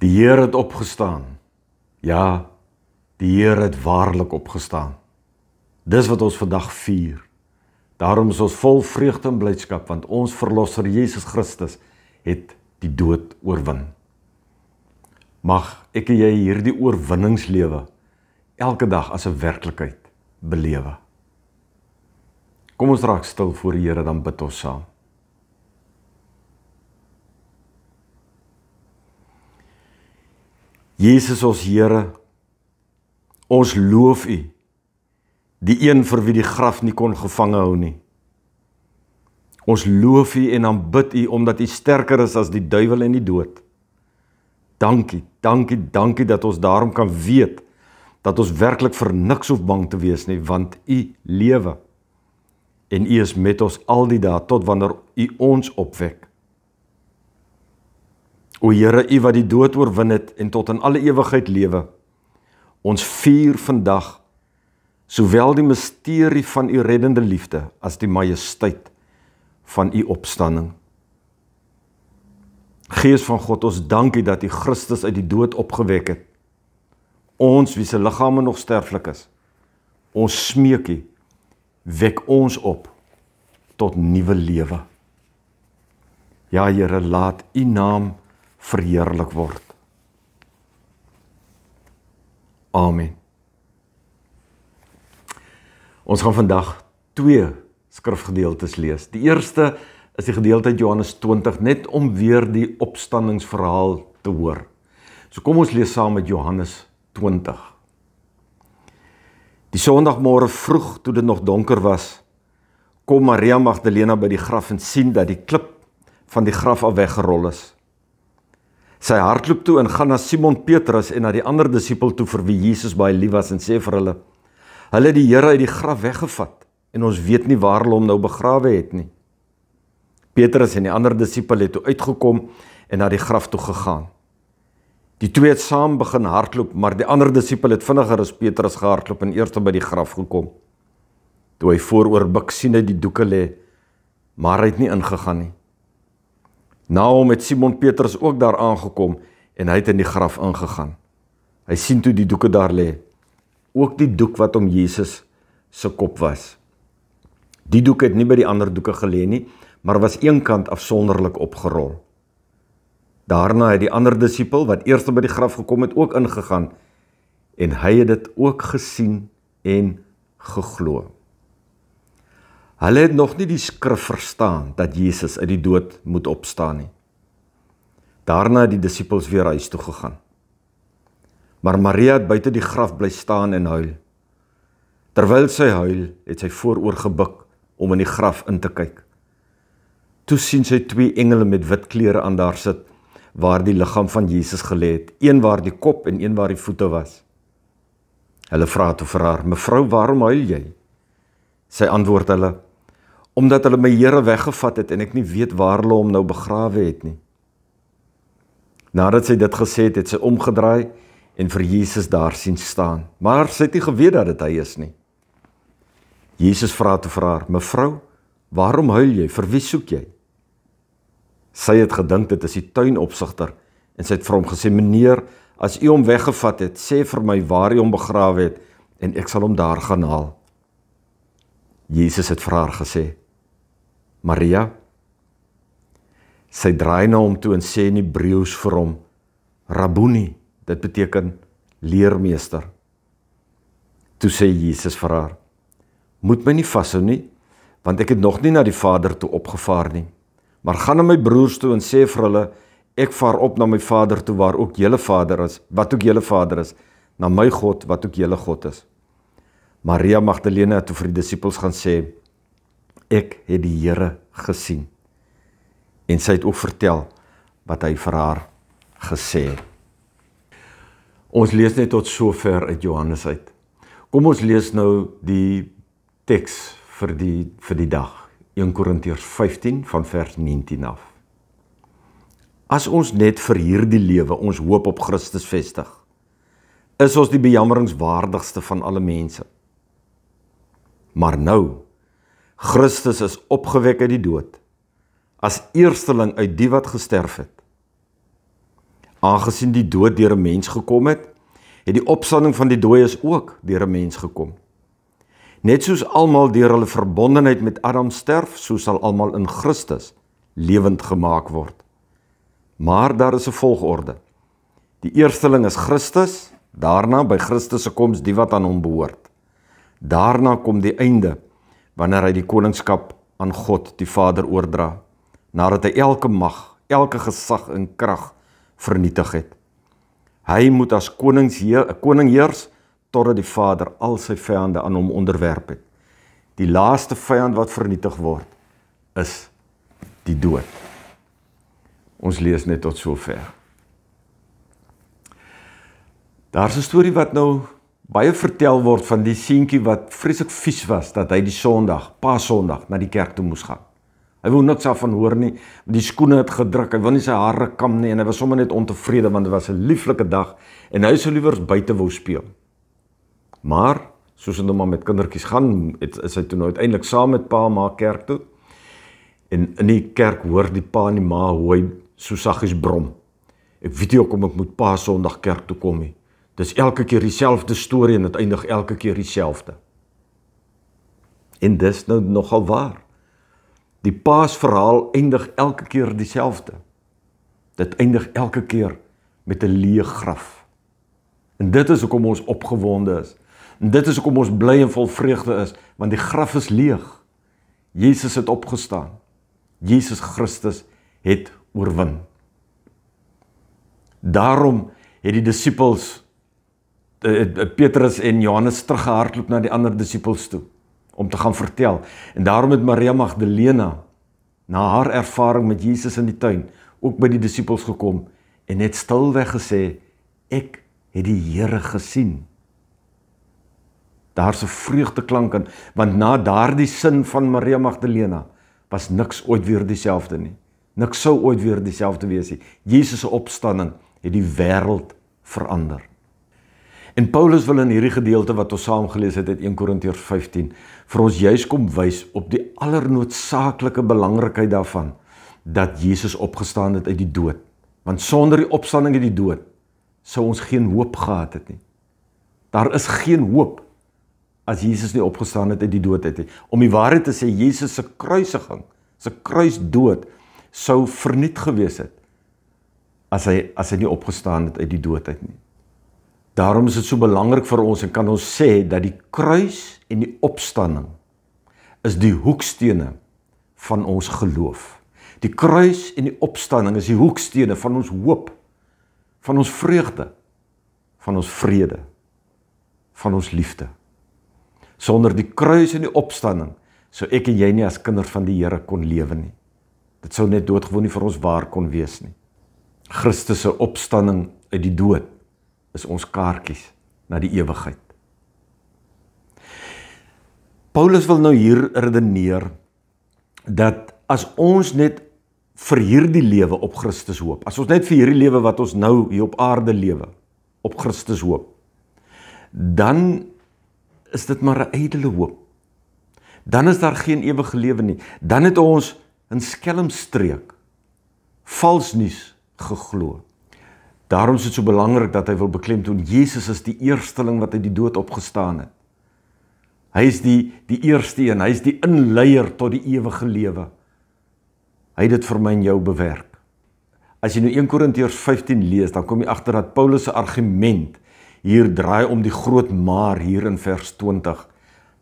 Die Here het opgestaan. Ja, die Here het waarlik opgestaan. Dis wat ons vandag vier. Daarom is ons vol vreugde en blydskap want ons verlosser Jesus Christus het die dood oorwin. Mag ek en jy hierdie oorwinningslewe elke dag as 'n werklikheid belewe. Kom ons raak stil voor die Here dan bid ons saam. Jesus ons Here, ons loof U. Die een vir wie die graf nie kon gevange hou nie. Ons loof U en aanbid U omdat U sterker is as die duiwel en die dood. Dankie, dankie, dankie dat ons daarom kan weet dat ons werklik vir niks hoef bang te wees nie want U lewe. En U is met ons al die dae tot wanneer U ons opwek. O Here, U wat die dood oorwin het en tot in alle ewigheid lewe. Ons vier vandag sowel die misterie van U reddende liefde as die majesteit van U opstanding. Gees van God, ons dankie dat U Christus uit die dood opgewek het. Ons wie se liggame nog sterflik is. Ons smeek U, wek ons op tot nuwe lewe. Ja Here, laat U naam verheerlik word. Amen. Ons gaan vandag twee skrifgedeeltes lees. Die eerste is die gedeelte uit Johannes 20 net om weer die opstandingsverhaal te hoor. So kom ons lees saam met Johannes 20. Die Sondagmôre vroeg toe dit nog donker was, kom Maria Magdalena by die graf en sien dat die klip van die graf af weggerol is. Sy hardloop toe en gaan na Simon Petrus en na die ander disipel toe vir wie Jesus baie lief was en sê vir hulle: "Hulle het die Here uit die graf weggevat en ons weet nie waar hulle hom nou begrawe het nie." Petrus en die ander disipel het toe uitgekom en na die graf toe gegaan. Die twee het saam begin hardloop, maar die ander disipel het vinniger as Petrus gehardloop en eers by die graf gekom. Toe hy vooroor buig sien hy die doeke lê, maar hy het nie ingegaan nie. Na hom het Simon Petrus ook daar aangekom en hy het in die graf ingegaan. Hy sien toe die doeke daar lê, ook die doek wat om Jesus se kop was. Die doek het nie by die ander doeke gelê nie, maar was eenkant afsonderlik opgerol. Daarna het die ander disipel wat eers by die graf gekom het ook ingegaan en hy het dit ook gesien en geglo. Hulle het nog nie die skrif verstaan dat Jesus uit die dood moet opstaan nie. Daarna het die disippels weer huis toe gegaan. Maar Maria het buite die graf bly staan en huil. Terwyl sy huil, het sy vooroor gebuk om in die graf in te kyk. Toe sien sy twee engele met wit klere aan daar sit waar die liggaam van Jesus gelê het, een waar die kop en een waar die voete was. Hulle vra toe vir haar: "Mevrou, waarom huil jy?" Sy antwoord hulle: omdat hulle my Here weggevat het en ek nie weet waar hulle hom nou begrawe het nie. Nadat sy dit gesê het, het sy omgedraai en vir Jesus daar sien staan, maar sy het nie geweet dat dit hy is nie. Jesus vra toe vir haar: "Mevrou, waarom huil jy? Vir wie soek jy?" Sy het gedink dit is die tuinopsigter en sy het vir hom gesê: "Meneer, as u hom weggevat het, sê vir my waar hy hom begrawe het en ek sal hom daar gaan haal." Jesus het vir haar gesê: Maria. Sy draai na hom toe en sê in Hebreëus vir hom: Rabboni, dit beteken leermeester. Toe sê Jesus vir haar: Moet my nie vashou nie, want ek het nog nie na die Vader toe opgevaar nie. Maar gaan na my broers toe en sê vir hulle: Ek vaar op na my Vader toe waar ook julle Vader is, wat ook julle Vader is, na my God wat ook julle God is. Maria Magdalena het toe vir die disippels gaan sê: ek het die Here gesien. En sy het ook vertel wat hy vir haar gesê het. Ons lees net tot sover uit Johannes uit. Kom ons lees nou die teks vir die vir die dag. 1 Korintiërs 15 van vers 19 af. As ons net vir hierdie lewe ons hoop op Christus vestig, is ons die bejammeringswaardigste van alle mense. Maar nou Christus is opgewek uit die dood as eersteling uit die wat gesterf het. Aangesien die dood deur 'n mens gekom het, het die opstanding van die dooies ook deur 'n mens gekom. Net soos almal deur hulle verbondenheid met Adam sterf, so sal almal in Christus lewend gemaak word. Maar daar is 'n volgorde. Die eersteling is Christus, daarna by Christus se koms die wat aan hom behoort. Daarna kom die einde wanneer hy die koningskap aan God die Vader oordra nadat hy elke mag, elke gesag en krag vernietig het. Hy moet as konings heer, 'n koning heers totdat die Vader al sy vyande aan hom onderwerp het. Die laaste vyand wat vernietig word is die dood. Ons lees net tot sover. Daar's 'n storie wat nou baie vertel word van die seentjie wat vreeslik vies was dat hy die Sondag, Paasondag, na die kerk toe moes gaan. Hy wou niks af van hoor nie. Die skoene het gedruk. Hy wou nie sy hare kam nie en hy was sommer net ontevrede want dit was 'n lieflike dag en hy sou liewer buite wou speel. Maar soos dit nou maar met kindertjies gaan, het, is hy toe nou uiteindelik saam met pa ma kerk toe. En in die kerk hoor die pa en die ma hoe hy so saggies brom. Ek weet nie hoekom ek moet pa Sondag kerk toe kom nie. Dis elke keer dieselfde storie en dit eindig elke keer dieselfde. En dis nou nogal waar. Die Paasverhaal eindig elke keer dieselfde. Dit eindig elke keer met 'n leë graf. En dit is hoekom ons opgewonde is. En dit is hoekom ons bly en vol vreugde is, want die graf is leeg. Jesus het opgestaan. Jesus Christus het oorwin. Daarom het die disippels Petrus en Johannes teruggehardloop na die ander disippels toe om te gaan vertel. En daarom het Maria Magdalena na haar ervaring met Jesus in die tuin ook by die disippels gekom en het stilweg gesê ek het die Here gesien. Daar's 'n vreugdeklank in want na daardie sin van Maria Magdalena was niks ooit weer dieselfde nie. Niks sou ooit weer dieselfde wees nie. Jesus se opstanding het die wêreld verander. En Paulus wil in hierdie gedeelte wat ons saam gelees het uit 1 Korintiërs 15 vir ons juis kom wys op die allernoodsaaklike belangrikheid daarvan dat Jesus opgestaan het uit die dood. Want sonder die opstanding uit die dood sou ons geen hoop gehad het nie. Daar is geen hoop as Jesus nie opgestaan het uit die dood uit nie. Om die waarheid te sê, Jesus se kruisiging, se kruisdood sou verniet gewees het as hy as hy nie opgestaan het uit die dood uit nie. Daarom is dit so belangrik vir ons en kan ons sê dat die kruis en die opstanding is die hoekstene van ons geloof. Die kruis en die opstanding is die hoekstene van ons hoop, van ons vreugde, van ons vrede, van ons liefde. Sonder die kruis en die opstanding sou ek en jy nie as kinders van die Here kon lewe nie. Dit sou net doodgewoon nie vir ons waar kon wees nie. Christus se opstanding uit die dood is ons kaartjies na die ewigheid. Paulus wil nou hier redeneer dat as ons net vir hierdie lewe op Christus hoop, as ons net vir hierdie lewe wat ons nou hier op aarde lewe op Christus hoop, dan is dit maar 'n ydelle hoop. Dan is daar geen ewige lewe nie. Dan het ons in skelmstreek vals nuus geglo. Daarom is dit so belangrik dat hy wil beklemtoon Jesus is die eersteling wat uit die dood opgestaan het. Hy is die die eerste een, hy is die inleier tot die ewige lewe. Hy het dit vir my en jou bewerk. As jy nou 1 Korintiërs 15 lees, dan kom jy agter dat Paulus se argument hier draai om die groot maar hier in vers 20.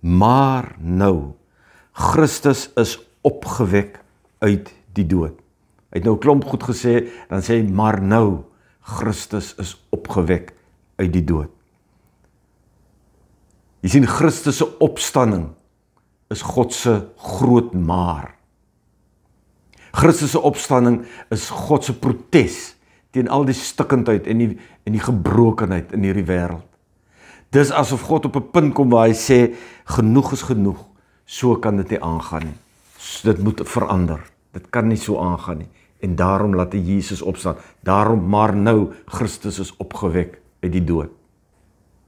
Maar nou Christus is opgewek uit die dood. Hy het nou 'n klomp goed gesê, dan sê hy maar nou Christus is opgewek uit die dood. Jy sien Christus se opstanding is God se groot maar. Christus se opstanding is God se protes teen al die stikkindheid en die en die gebrokenheid in hierdie wêreld. Dis asof God op 'n punt kom waar hy sê genoeg is genoeg. So kan dit nie aangaan nie. Dit moet verander. Dit kan nie so aangaan nie en daarom laat hy Jesus opstaan. Daarom maar nou Christus is opgewek uit die dood.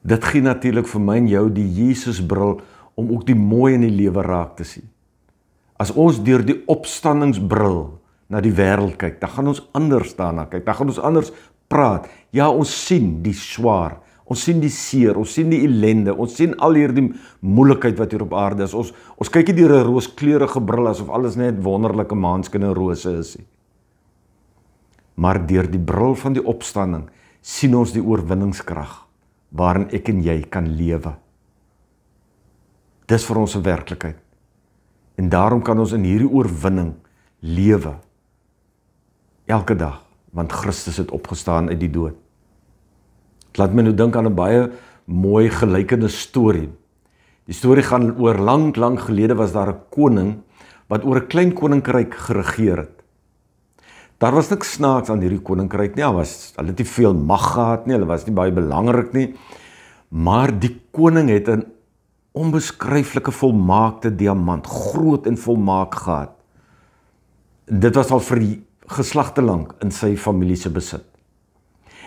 Dit gee natuurlik vir my en jou die Jesusbril om ook die mooi in die lewe raak te sien. As ons deur die opstandingsbril na die wêreld kyk, dan gaan ons anders daarna kyk. Dan gaan ons anders praat. Ja, ons sien die swaar. Ons sien die seer, ons sien die ellende, ons sien al hierdie moeilikheid wat hier op aarde is. Ons ons kyk nie deur 'n rooskleurige bril asof alles net wonderlike maanskin en rose is nie. Maar deur die bril van die opstanding sien ons die oorwinningskrag waarin ek en jy kan lewe. Dis vir ons 'n werklikheid. En daarom kan ons in hierdie oorwinning lewe elke dag want Christus het opgestaan uit die dood. Laat my nou dink aan 'n baie mooi gelykende storie. Die storie gaan oor lank lank gelede was daar 'n koning wat oor 'n klein koninkryk geregeer het. Daar was niks snaaks aan hierdie koninkryk nie. Hulle was hulle het nie veel mag gehad nie. Hulle was nie baie belangrik nie. Maar die koning het 'n onbeskryflike volmaakte diamant, groot en volmaak gehad. Dit was al vir geslagte lank in sy familie se besit.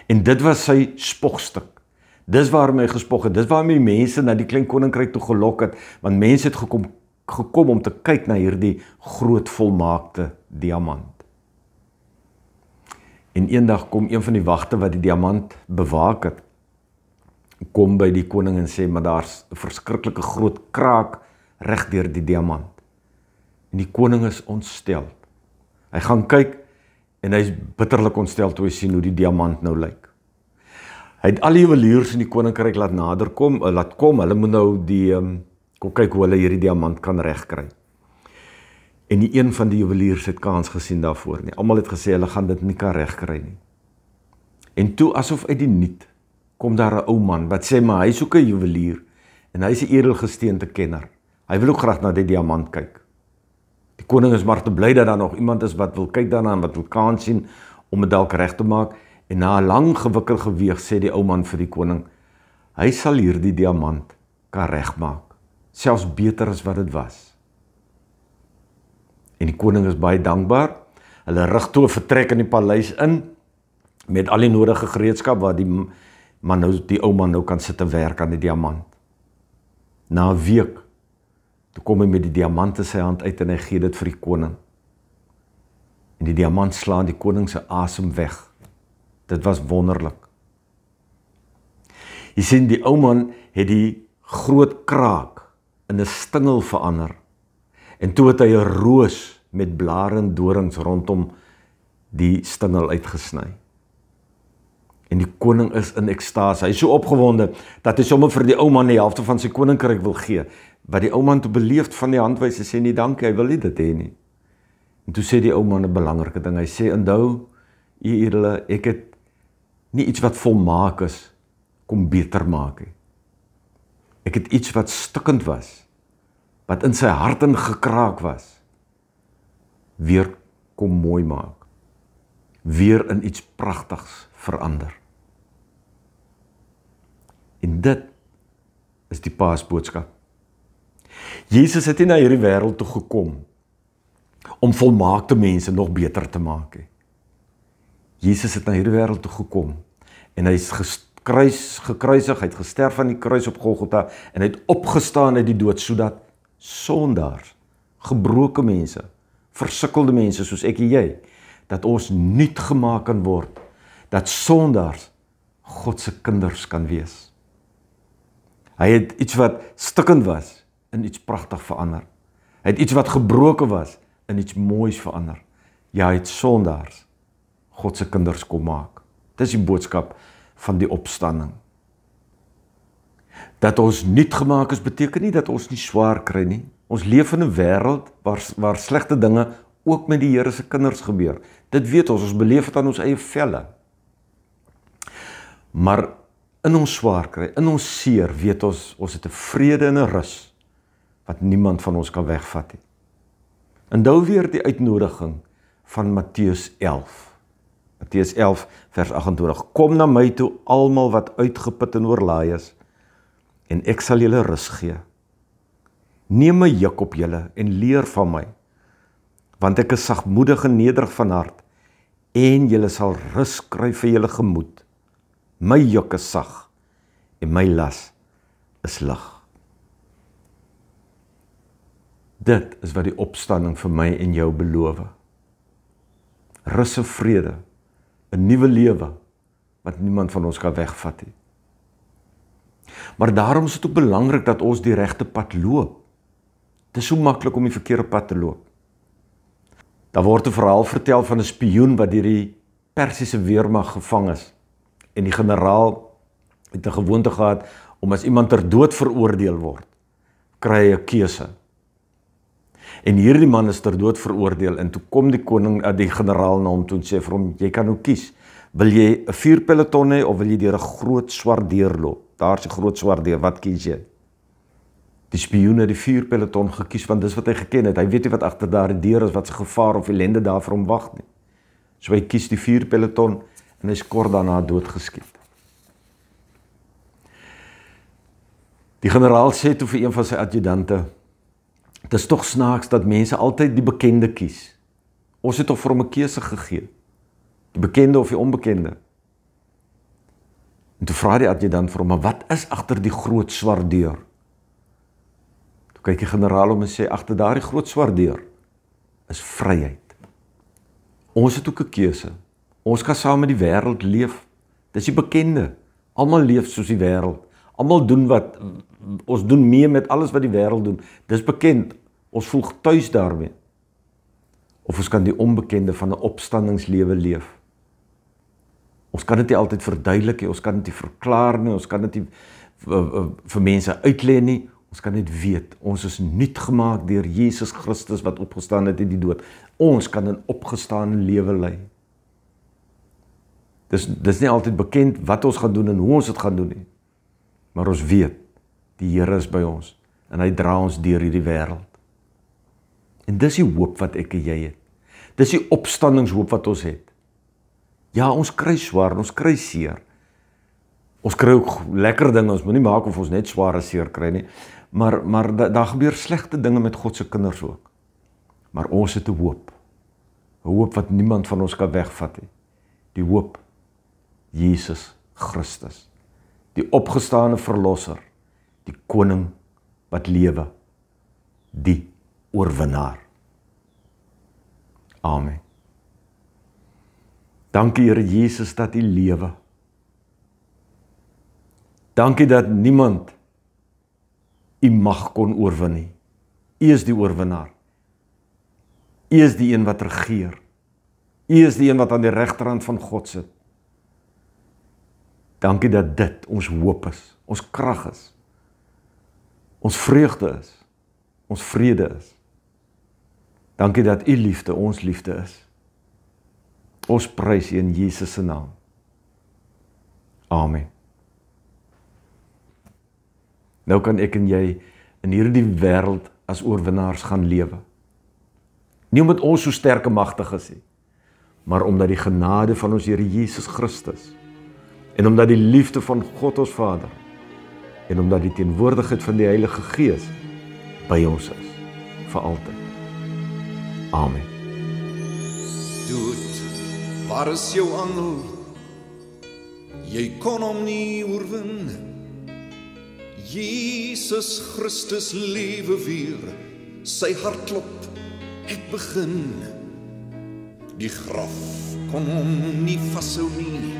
En dit was sy spogstuk. Dis waarom hy gespog het. Dis waarom die mense na die klein koninkryk toe gelok het, want mense het gekom gekom om te kyk na hierdie groot volmaakte diamant. En eendag kom een van die wagte wat die diamant bewaak het, kom by die koning en sê maar daar's 'n verskriklike groot kraak reg deur die diamant. En die koning is ontstel. Hy gaan kyk en hy's bitterlik ontstel toe hy sien hoe die diamant nou lyk. Hy het al die juweliers in die koninkryk laat naderkom, eh, laat kom. Hulle moet nou die um, kom kyk hoe hulle hierdie diamant kan regkry. En nie een van die juweliers het kans gesien daarvoor nie. Almal het gesê hulle gaan dit nie kan regkry nie. En toe asof uit die niet kom daar 'n ou man wat sê maar hy soek 'n juwelier en hy's 'n edelgesteente kenner. Hy wil ook graag na die diamant kyk. Die koning is maar te bly dat daar nog iemand is wat wil kyk daarna en wat wil kan sien om dit dalk reg te maak en na 'n lang gewikkel geweeg sê die ou man vir die koning hy sal hierdie diamant kan regmaak selfs beter as wat dit was. En die koning is baie dankbaar. Hulle rig toe 'n vertrek in die paleis in met al die nodige gereedskap wat die man nou die ou man nou kan sit en werk aan die diamant. Na 'n week Toe kom hy met die diamant in sy hand uit en hy gee dit vir die koning. En die diamant slaan die koning se asem weg. Dit was wonderlik. Jy sien die ou man het die groot kraak in 'n stingel verander. En toe het hy 'n roos met blare en dorings rondom die stingel uitgesny. En die koning is in ekstase. Hy is so opgewonde dat hy sommer vir die ou man die helfte van sy koninkryk wil gee wat die ou man toe beleefd van die handwyse sê nie dankie, hy wil nie dit hê nie. En toe sê die ou man 'n belangrike ding. Hy sê onthou, u edele, ek het nie iets wat volmaak is kom beter maak nie. Ek het iets wat stikkend was, wat in sy hart in gekraak was, weer kom mooi maak. Weer in iets pragtigs verander. En dit is die paasboodskap. Jesus het nie na hierdie wêreld toe gekom om volmaakte mense nog beter te maak nie. Jesus het na hierdie wêreld toe gekom en hy's gekruis gekruisig, hy het gesterf aan die kruis op Golgotha en hy het opgestaan uit die dood sodat sondaars, gebroke mense, versukkelde mense soos ek en jy, dat ons nuut gemaak kan word, dat sondaars God se kinders kan wees. Hy het iets wat stikkend was in iets pragtig verander. Hy het iets wat gebroken was in iets moois verander. Ja, hy het sondaars God se kinders kom maak. Dis die boodskap van die opstanding. Dat ons nuut gemaak is beteken nie dat ons nie swaar kry nie. Ons leef in 'n wêreld waar waar slegte dinge ook met die Here se kinders gebeur. Dit weet ons, ons beleef dit aan ons eie velle. Maar in ons swaar kry, in ons seer, weet ons ons het 'n vrede en 'n rus wat niemand van ons kan wegvat nie. Onthou weer die uitnodiging van Matteus 11. Matteus 11 vers 28. Kom na my toe almal wat uitgeput en oorlaai is en ek sal julle rus gee. Neem my juk op julle en leer van my want ek is sagmoedig en nederig van hart en julle sal rus kry vir julle gemoed. My juk is sag en my las is lig. Dit is wat die opstanding vir my en jou beloof. Rus en vrede, 'n nuwe lewe wat niemand van ons kan wegvat nie. Maar daarom is dit ook belangrik dat ons die regte pad loop. Dit is so maklik om die verkeerde pad te loop. Daar word 'n verhaal vertel van 'n spioen wat deur die Persiese weermag gevang is. En die generaal het 'n gewoonte gehad om as iemand ter dood veroordeel word, kry hy 'n keuse. En hierdie man is ter dood veroordeel en toe kom die koning, eh, die generaal na hom toe en sê vir hom, jy kan nou kies. Wil jy 'n vuurpeloton hê of wil jy deur 'n groot swart deur loop? Daar's 'n groot swart deur, wat kies jy? Die spioen het die vuurpeloton gekies want dis wat hy geken het. Hy weet nie wat agter daardie deur is, wat se gevaar of ellende daar vir hom wag nie. So hy kies die vuurpeloton en hy skort daarna doodgeskiet. Die generaal sê toe vir een van sy adjudante: "Dit is tog snaaks dat mense altyd die bekende kies. Ons het tog vir hom 'n keuse gegee. Die bekende of die onbekende?" En toe vra die adjudant vir hom: "Maar wat is agter die groot swart deur?" Toe kyk die generaal om en sê: "Agter daardie groot swart deur is vryheid. Ons het ook 'n keuse. Ons kan saam met die wêreld leef. Dis die bekende. Almal leef soos die wêreld. Almal doen wat ons doen mee met alles wat die wêreld doen. Dis bekend. Ons voel tuis daarmee. Of ons kan die onbekende van 'n opstandingslewe leef. Ons kan dit nie altyd verduidelik nie, ons kan dit nie verklaar nie, ons kan dit nie vir, vir mense uitlê nie. Ons kan net weet ons is nuut gemaak deur Jesus Christus wat opgestaan het uit die dood. Ons kan 'n opgestaane lewe lei. Dis dis nie altyd bekend wat ons gaan doen en hoe ons dit gaan doen nie. Maar ons weet die Here is by ons en hy dra ons deur hierdie wêreld. En dis die hoop wat ek en jy het. Dis die opstandingshoop wat ons het. Ja, ons kry swaar, ons kry seer. Ons kry ook lekker dinge, ons moenie maak of ons net swaar en seer kry nie. Maar maar daar da gebeur slegte dinge met God se kinders ook. Maar ons het 'n hoop. 'n Hoop wat niemand van ons kan wegvat nie. Die hoop Jesus Christus. Die opgestane verlosser, die koning wat lewe, die oorwinnaar. Amen. Dankie Here Jesus dat U lewe. Dankie dat niemand U mag kon oorwin nie. U is die oorwinnaar. U is die een wat regeer. U is die een wat aan die regterhand van God sit. Dankie dat dit ons hoop is, ons krag is. Ons vreugde is. Ons vrede is. Dankie dat u liefde ons liefde is. Ons prys U in Jesus se naam. Amen. Nou kan ek en jy in hierdie wêreld as oorwinnaars gaan lewe. Nie omdat ons so sterk en magtig is nie, maar omdat die genade van ons Here Jesus Christus en omdat die liefde van God ons Vader en omdat die teenwoordigheid van die Heilige Gees by ons is vir altyd. Amen. Doet, waar is jou angel? Jy kon hom nie oorwin. Jesus Christus lewe weer. Sy hart klop. Ek begin. Die graf kon hom nie vashou nie.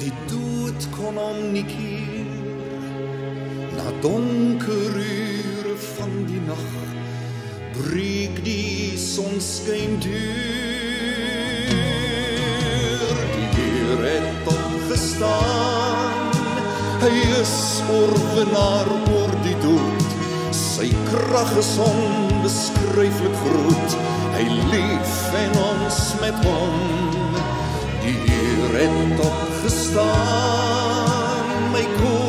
Die dood kon hom nie keer. Na donker ure van die nag breek die son skyn deur. Het opgestaan. Hy is oorwinnaar oor die dood. Sy krag is onbeskryflik groot. Hy leef en ons met hom. Die Heer het opgestaan. My koning